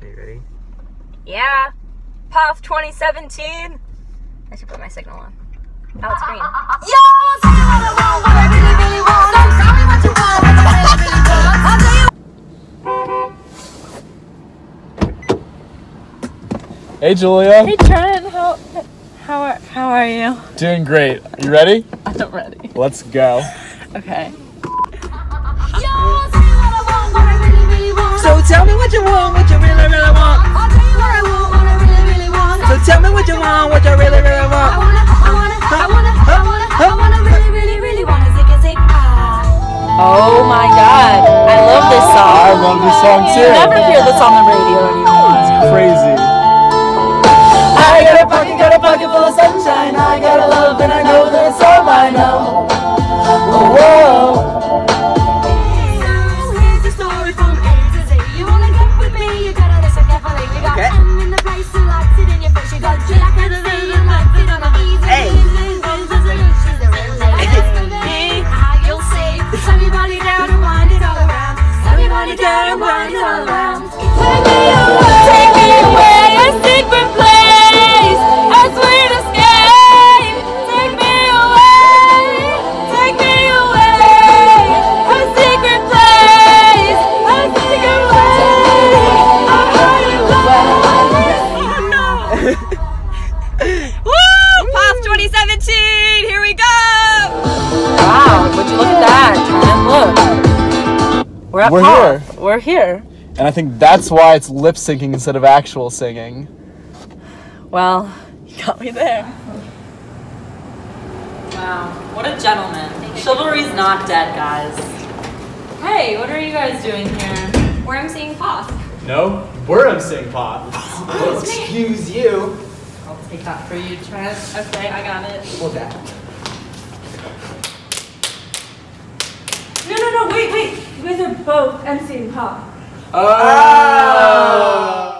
Are you ready? Yeah. POF 2017. I should put my signal on. Oh, it's green. Hey Julia. Hey Trent, how how are how are you? Doing great. You ready? I'm ready. Let's go. Okay. So tell me what you want, what you really, tell me what you want, what you really, really want. Oh my god. I love this song. I love this song too. You too. never hear this on the radio anymore. It's Crazy. I got a pocket, got a pocket full of sunshine. 2017. Here we go. Wow, would you look at that? And look. We're at We're POF. here. We're here. And I think that's why it's lip syncing instead of actual singing. Well, you got me there. Wow, what a gentleman. Chivalry's not dead, guys. Hey, what are you guys doing here? Where I'm seeing POF. No, we're emceeing pop. Oh, well, excuse you. I'll take that for you, Trent. Okay, I got it. Well, that. No, no, no, wait, wait. You guys are both emceeing pop. Oh.